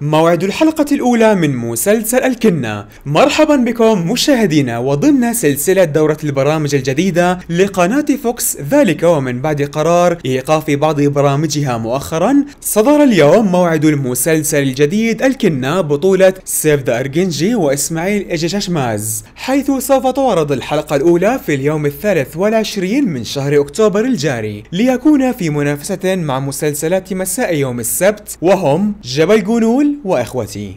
موعد الحلقة الأولى من مسلسل الكنة. مرحبا بكم مشاهدينا وضمن سلسلة دورة البرامج الجديدة لقناة فوكس ذلك ومن بعد قرار إيقاف بعض برامجها مؤخرا. صدر اليوم موعد المسلسل الجديد الكنة بطولة سيفدا أرجنجي وإسماعيل إيجي شاشماز حيث سوف تعرض الحلقة الأولى في اليوم الثالث والعشرين من شهر أكتوبر الجاري ليكون في منافسة مع مسلسلات مساء يوم السبت وهم جبل جنون وإخوتي.